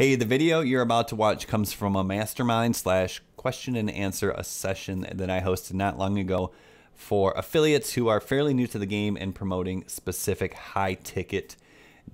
Hey, the video you're about to watch comes from a mastermind slash question and answer a session that I hosted not long ago for affiliates who are fairly new to the game and promoting specific high ticket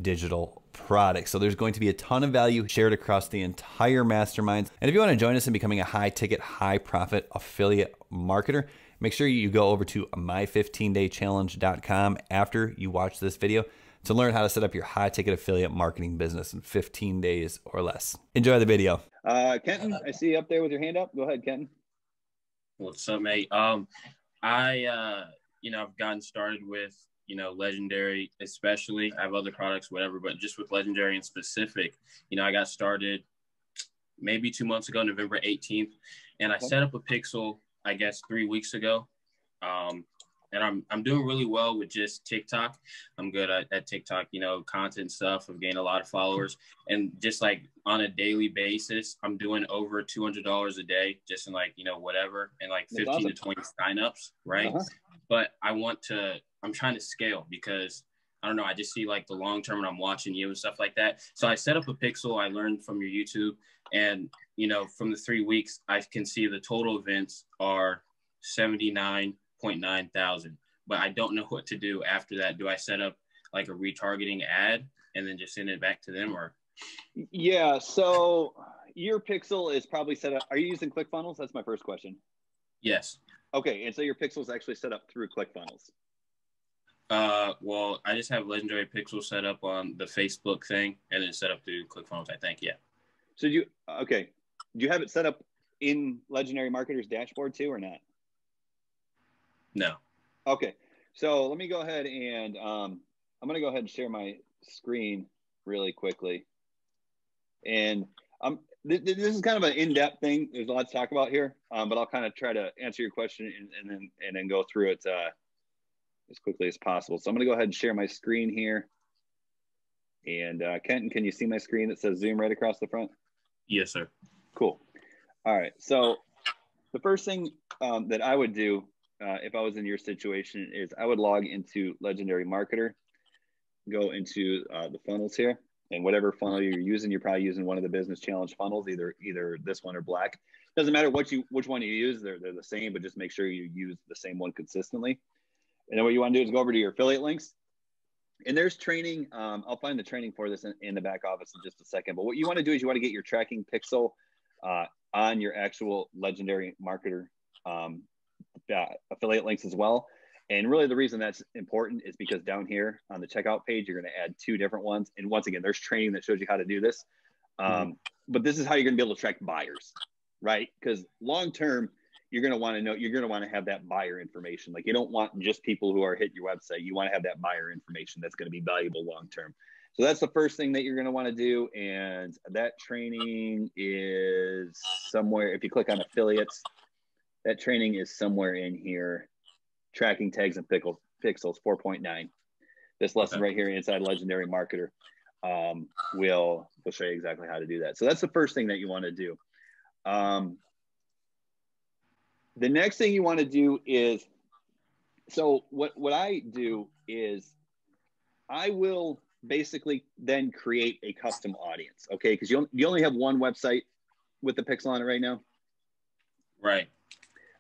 digital products. So there's going to be a ton of value shared across the entire mastermind. And if you want to join us in becoming a high ticket, high profit affiliate marketer, make sure you go over to my15daychallenge.com after you watch this video to learn how to set up your high ticket affiliate marketing business in 15 days or less. Enjoy the video. Uh, Kenton, I see you up there with your hand up. Go ahead, Kenton. What's up, mate? Um, I, uh, you know, I've gotten started with, you know, legendary, especially. I have other products, whatever, but just with legendary in specific, you know, I got started maybe two months ago, November 18th, and I set up a pixel, I guess, three weeks ago. Um, and I'm I'm doing really well with just TikTok. I'm good at, at TikTok, you know, content stuff. I've gained a lot of followers, and just like on a daily basis, I'm doing over two hundred dollars a day, just in like you know whatever, and like fifteen awesome. to twenty signups, right? Uh-huh. But I want to. I'm trying to scale because I don't know. I just see like the long term, and I'm watching you and stuff like that. So I set up a pixel. I learned from your YouTube, and you know, from the three weeks, I can see the total events are seventy nine 0.9 thousand. But I don't know what to do after that. Do I set up like a retargeting ad and then just send it back to them or? Yeah. So your pixel is probably set up. Are you using ClickFunnels? That's my first question. Yes. Okay. And so your pixel is actually set up through ClickFunnels. Uh, well, I just have Legendary Pixel set up on the Facebook thing and then set up through ClickFunnels, I think. Yeah. So you, okay. Do you have it set up in Legendary Marketers dashboard too or not? No. Okay. So let me go ahead and um, I'm going to go ahead and share my screen really quickly. And um, th- th- this is kind of an in-depth thing. There's a lot to talk about here, um, but I'll kind of try to answer your question and, and then and then go through it uh, as quickly as possible. So I'm going to go ahead and share my screen here. And uh, Kenton, can you see my screen that says Zoom right across the front? Yes, sir. Cool. All right. So the first thing um, that I would do uh, if I was in your situation, is I would log into Legendary Marketer, go into uh, the funnels here, and whatever funnel you're using, you're probably using one of the business challenge funnels, either either this one or black. Doesn't matter what you which one you use, they're they're the same, but just make sure you use the same one consistently. And then what you want to do is go over to your affiliate links. And there's training. Um, I'll find the training for this in, in, the back office in just a second. But what you want to do is you want to get your tracking pixel uh, on your actual legendary marketer um, uh, affiliate links as well. And really, the reason that's important is because down here on the checkout page, you're going to add two different ones. And once again, there's training that shows you how to do this. Um, mm-hmm. But this is how you're going to be able to track buyers, right? Because long term, you're going to want to know, you're going to want to have that buyer information. Like you don't want just people who are hitting your website. You want to have that buyer information that's going to be valuable long term. So that's the first thing that you're going to want to do. And that training is somewhere, if you click on affiliates, that training is somewhere in here. Tracking tags and pickles, pixels 4.9. This lesson right here inside Legendary Marketer um, will will show you exactly how to do that. So that's the first thing that you want to do. Um, the next thing you want to do is so what what I do is I will basically then create a custom audience. Okay, because you you only have one website with the pixel on it right now. Right.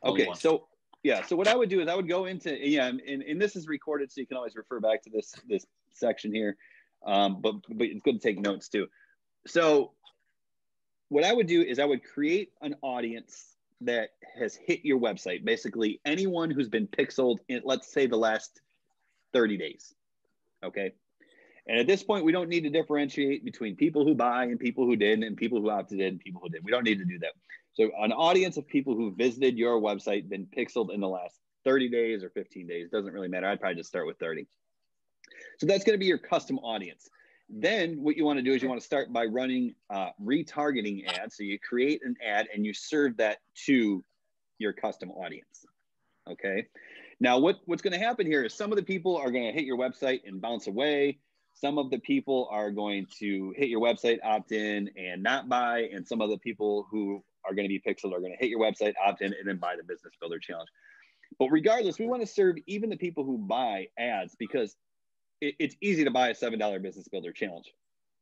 Okay, so yeah, so what I would do is I would go into yeah, and, and this is recorded, so you can always refer back to this this section here. Um, but but it's good to take notes too. So what I would do is I would create an audience that has hit your website. Basically, anyone who's been pixeled in let's say the last 30 days. Okay. And at this point, we don't need to differentiate between people who buy and people who didn't, and people who opted in and people who didn't. We don't need to do that. So, an audience of people who visited your website, been pixeled in the last 30 days or 15 days, doesn't really matter. I'd probably just start with 30. So, that's going to be your custom audience. Then, what you want to do is you want to start by running uh, retargeting ads. So, you create an ad and you serve that to your custom audience. Okay. Now, what, what's going to happen here is some of the people are going to hit your website and bounce away. Some of the people are going to hit your website, opt in, and not buy. And some of the people who are going to be pixel are going to hit your website, opt in, and then buy the Business Builder Challenge. But regardless, we want to serve even the people who buy ads because it, it's easy to buy a $7 Business Builder Challenge.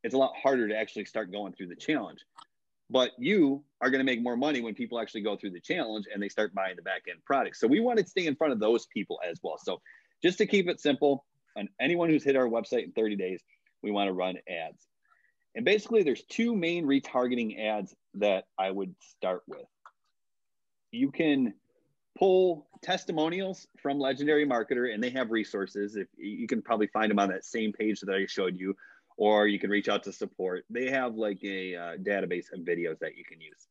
it's a lot harder to actually start going through the challenge. But you are going to make more money when people actually go through the challenge and they start buying the back end product. So we want to stay in front of those people as well. So just to keep it simple, on anyone who's hit our website in 30 days, we want to run ads. And basically, there's two main retargeting ads that I would start with. You can pull testimonials from Legendary Marketer, and they have resources. If you can probably find them on that same page that I showed you, or you can reach out to support. They have like a uh, database of videos that you can use.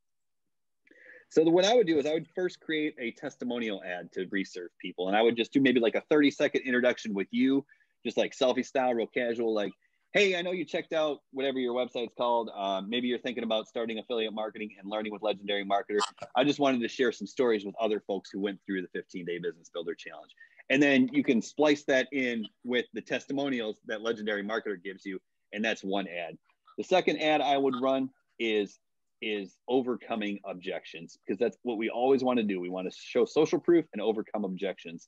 So the, what I would do is I would first create a testimonial ad to reserve people, and I would just do maybe like a 30 second introduction with you, just like selfie style, real casual, like hey, I know you checked out whatever your website's called. Um, maybe you're thinking about starting affiliate marketing and learning with Legendary Marketer. I just wanted to share some stories with other folks who went through the 15 day business builder challenge. And then you can splice that in with the testimonials that Legendary Marketer gives you. And that's one ad. The second ad I would run is is overcoming objections because that's what we always want to do. We want to show social proof and overcome objections.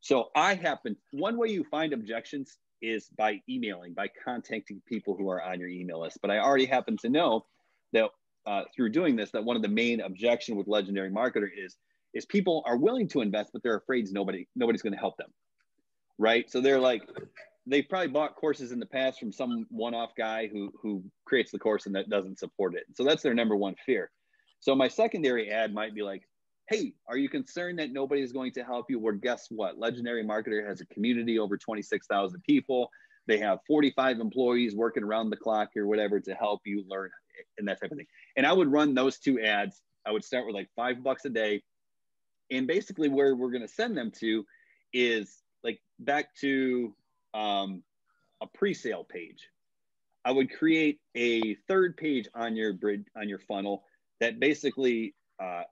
So I happen one way you find objections is by emailing, by contacting people who are on your email list. But I already happen to know that uh, through doing this, that one of the main objection with legendary marketer is is people are willing to invest, but they're afraid nobody nobody's going to help them, right? So they're like, they've probably bought courses in the past from some one-off guy who who creates the course and that doesn't support it. So that's their number one fear. So my secondary ad might be like, hey, are you concerned that nobody is going to help you? Well, guess what? Legendary Marketer has a community over 26,000 people. They have 45 employees working around the clock or whatever to help you learn and that type of thing. And I would run those two ads. I would start with like five bucks a day. And basically, where we're going to send them to is like back to um, a pre-sale page. I would create a third page on your bridge on your funnel that basically uh,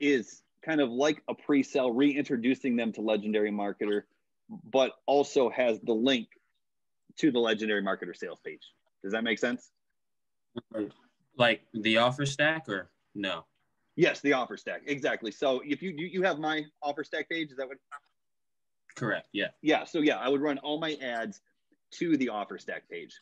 is kind of like a pre-sale, reintroducing them to Legendary Marketer, but also has the link to the Legendary Marketer sales page. Does that make sense? Like the offer stack, or no? Yes, the offer stack exactly. So if you you, you have my offer stack page, is that what? Correct. Yeah. Yeah. So yeah, I would run all my ads to the offer stack page.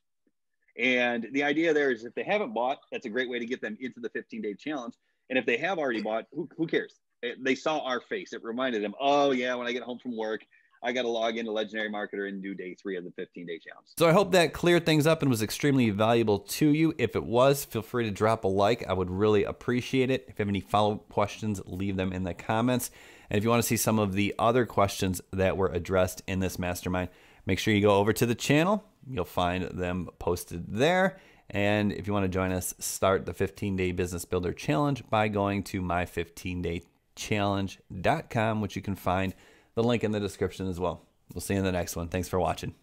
And the idea there is if they haven't bought, that's a great way to get them into the 15 day challenge. And if they have already bought, who, who cares? They saw our face. It reminded them, oh, yeah, when I get home from work, I got to log into Legendary Marketer and do day three of the 15 day challenge. So I hope that cleared things up and was extremely valuable to you. If it was, feel free to drop a like. I would really appreciate it. If you have any follow up questions, leave them in the comments. And if you want to see some of the other questions that were addressed in this mastermind, make sure you go over to the channel. You'll find them posted there. And if you want to join us, start the 15 day business builder challenge by going to my15daychallenge.com, which you can find the link in the description as well. We'll see you in the next one. Thanks for watching.